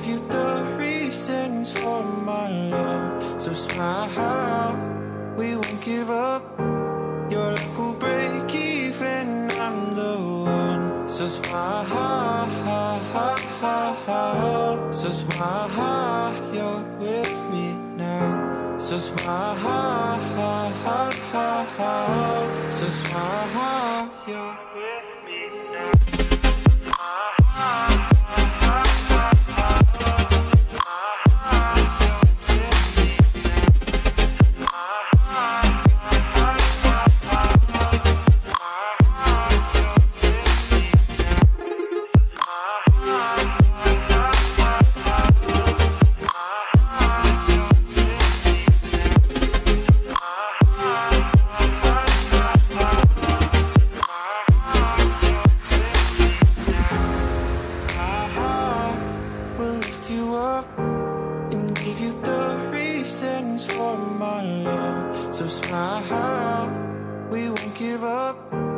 gave you the reasons for my love. So smile, we won't give up. Your luck will break even, I'm the one. So smile, so smile You're with me now. So smile, so smile. up and give you the reasons for my love. So smile, we won't give up.